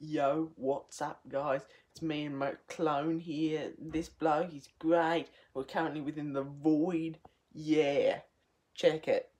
Yo, what's up guys? It's me and my clone here. This bloke is great. We're currently within the void. Yeah, check it.